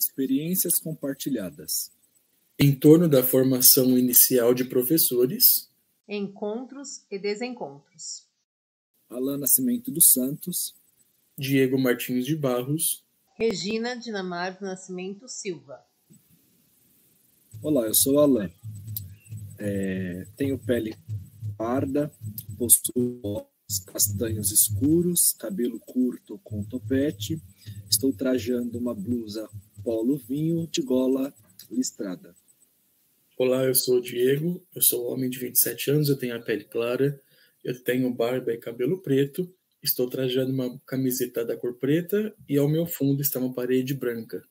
Experiências compartilhadas. Em torno da formação inicial de professores. Encontros e desencontros. Alain Nascimento dos Santos. Diego Martins de Barros. Regina Dinamar do Nascimento Silva. Olá, eu sou Alain. É, tenho pele parda, possuo castanhos escuros, cabelo curto com topete. Estou trajando uma blusa polo vinho de gola listrada. Olá, eu sou o Diego, eu sou homem de 27 anos, eu tenho a pele clara, eu tenho barba e cabelo preto, estou trajando uma camiseta da cor preta e ao meu fundo está uma parede branca.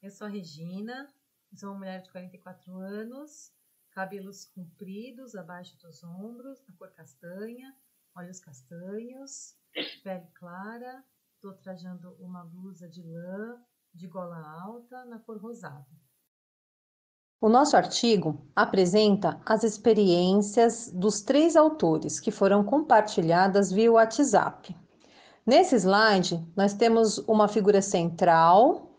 Eu sou a Regina, sou uma mulher de 44 anos, cabelos compridos abaixo dos ombros, da cor castanha, olhos castanhos, pele clara. Estou trajando uma blusa de lã de gola alta na cor rosada. O nosso artigo apresenta as experiências dos três autores que foram compartilhadas via WhatsApp. Nesse slide, nós temos uma figura central,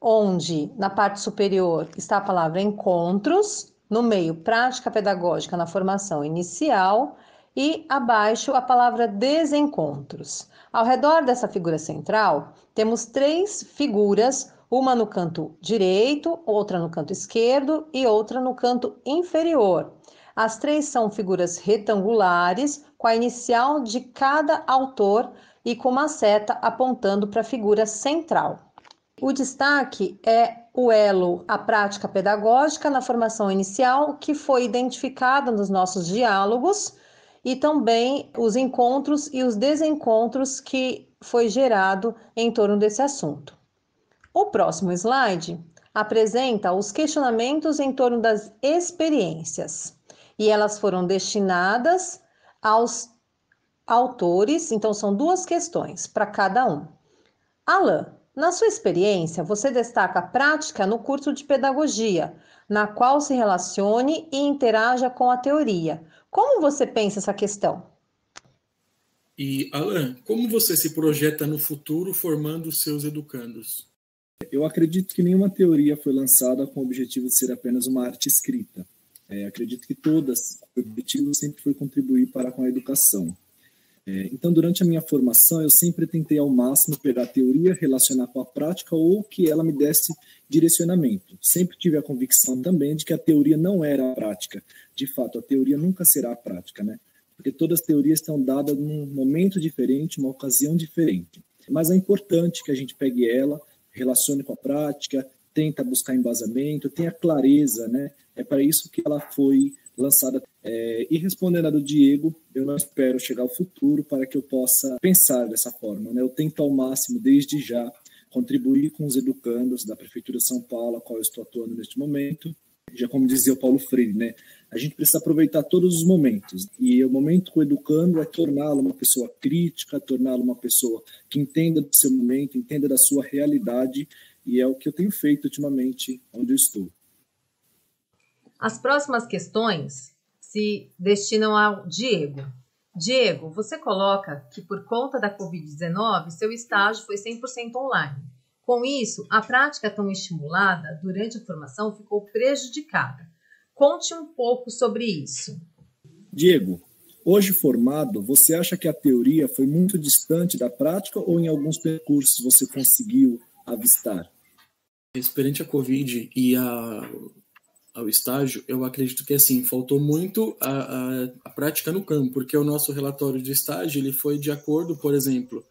onde na parte superior está a palavra encontros, no meio prática pedagógica na formação inicial e abaixo a palavra desencontros. Ao redor dessa figura central, temos três figuras, uma no canto direito, outra no canto esquerdo e outra no canto inferior. As três são figuras retangulares, com a inicial de cada autor e com uma seta apontando para a figura central. O destaque é o elo, a prática pedagógica na formação inicial, que foi identificada nos nossos diálogos e também os encontros e os desencontros que foi gerado em torno desse assunto. O próximo slide apresenta os questionamentos em torno das experiências e elas foram destinadas aos autores, então são duas questões para cada um. Alain, na sua experiência, você destaca a prática no curso de pedagogia, na qual se relacione e interaja com a teoria. Como você pensa essa questão? E, Alan, como você se projeta no futuro formando seus educandos? Eu acredito que nenhuma teoria foi lançada com o objetivo de ser apenas uma arte escrita. É, acredito que todas, o objetivo sempre foi contribuir para com a educação. É, então, durante a minha formação, eu sempre tentei ao máximo pegar a teoria, relacionar com a prática ou que ela me desse direcionamento. Sempre tive a convicção também de que a teoria não era a prática. De fato, a teoria nunca será a prática, né? Porque todas as teorias estão dadas num momento diferente, uma ocasião diferente. Mas é importante que a gente pegue ela, relacione com a prática, tenta buscar embasamento, tenha clareza, né? É para isso que ela foi lançada. É, e respondendo a do Diego, eu não espero chegar ao futuro para que eu possa pensar dessa forma. Né? Eu tento ao máximo, desde já, contribuir com os educandos da Prefeitura de São Paulo, a qual eu estou atuando neste momento. Já como dizia o Paulo Freire, né? a gente precisa aproveitar todos os momentos. E o momento com o educando é torná-lo uma pessoa crítica, torná-lo uma pessoa que entenda do seu momento, entenda da sua realidade, e é o que eu tenho feito ultimamente onde eu estou. As próximas questões se destinam ao Diego. Diego, você coloca que por conta da Covid-19, seu estágio foi 100% online. Com isso, a prática tão estimulada durante a formação ficou prejudicada. Conte um pouco sobre isso. Diego, hoje formado, você acha que a teoria foi muito distante da prática ou em alguns percursos você conseguiu avistar? Referente à Covid e a ao estágio, eu acredito que assim faltou muito a, a, a, prática no campo, porque o nosso relatório de estágio ele foi de acordo, por exemplo,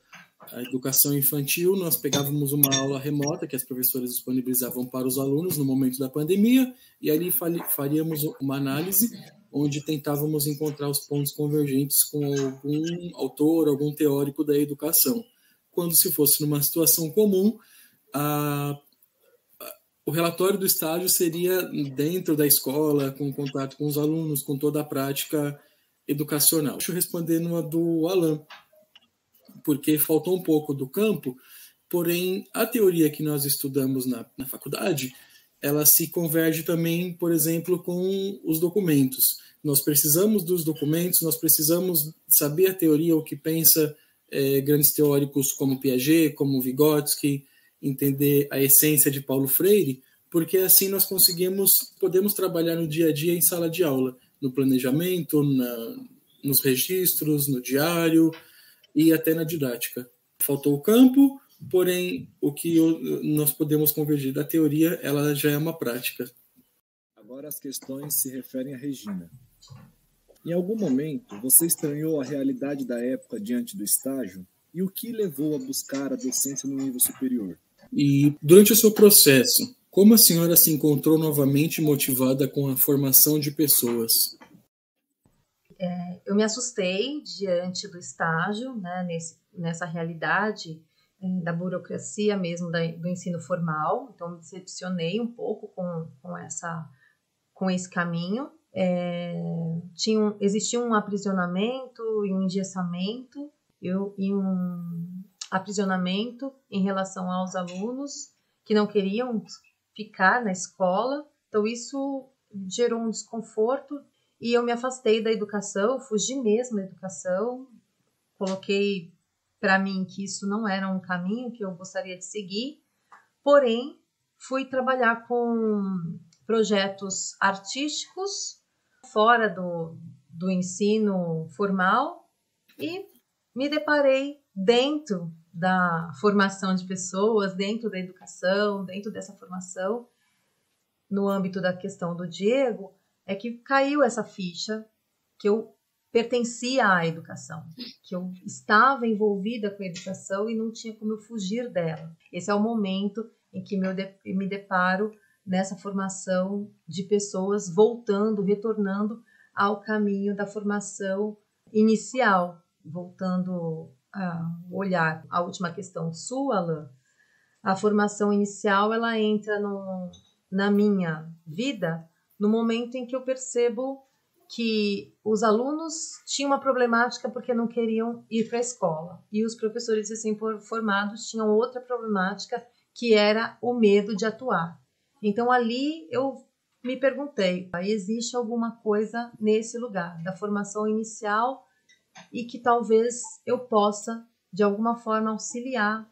a educação infantil nós pegávamos uma aula remota que as professoras disponibilizavam para os alunos no momento da pandemia e ali faríamos uma análise onde tentávamos encontrar os pontos convergentes com algum autor, algum teórico da educação. Quando se fosse numa situação comum, a o relatório do estágio seria dentro da escola, com contato com os alunos, com toda a prática educacional. Deixa eu responder numa do Alan, porque faltou um pouco do campo, porém, a teoria que nós estudamos na, na faculdade, ela se converge também, por exemplo, com os documentos. Nós precisamos dos documentos, nós precisamos saber a teoria, o que pensa é, grandes teóricos como Piaget, como Vygotsky, entender a essência de Paulo Freire, porque assim nós conseguimos, podemos trabalhar no dia a dia em sala de aula, no planejamento, na, nos registros, no diário e até na didática. Faltou o campo, porém o que nós podemos convergir da teoria, ela já é uma prática. Agora as questões se referem a Regina. Em algum momento, você estranhou a realidade da época diante do estágio? E o que levou a buscar a docência no nível superior? E durante o seu processo, como a senhora se encontrou novamente motivada com a formação de pessoas? É, eu me assustei diante do estágio, né, nesse, nessa realidade é, da burocracia mesmo da, do ensino formal, então me decepcionei um pouco com, com, essa, com esse caminho. É, tinha um, existia um aprisionamento e um engessamento eu, e um aprisionamento em relação aos alunos que não queriam ficar na escola. Então, isso gerou um desconforto e eu me afastei da educação, fugi mesmo da educação, coloquei para mim que isso não era um caminho que eu gostaria de seguir, porém, fui trabalhar com projetos artísticos fora do, do ensino formal e me deparei dentro da formação de pessoas, dentro da educação, dentro dessa formação, no âmbito da questão do Diego, é que caiu essa ficha que eu pertencia à educação, que eu estava envolvida com a educação e não tinha como eu fugir dela. Esse é o momento em que me deparo nessa formação de pessoas voltando, retornando ao caminho da formação inicial, voltando a olhar a última questão sua, Alain, a formação inicial ela entra no, na minha vida no momento em que eu percebo que os alunos tinham uma problemática porque não queriam ir para a escola e os professores recém-formados tinham outra problemática que era o medo de atuar. Então ali eu me perguntei, existe alguma coisa nesse lugar da formação inicial e que talvez eu possa, de alguma forma, auxiliar.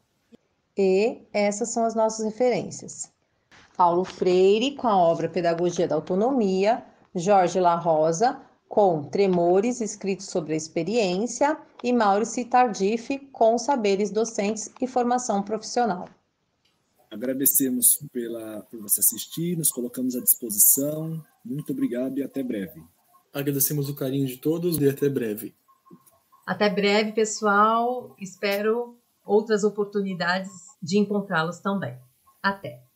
E essas são as nossas referências. Paulo Freire, com a obra Pedagogia da Autonomia, Jorge La Rosa, com Tremores, escritos sobre a experiência, e Maurício Tardif, com Saberes Docentes e Formação Profissional. Agradecemos pela, por você assistir, nos colocamos à disposição. Muito obrigado e até breve. Agradecemos o carinho de todos e até breve. Até breve, pessoal. Espero outras oportunidades de encontrá-los também. Até!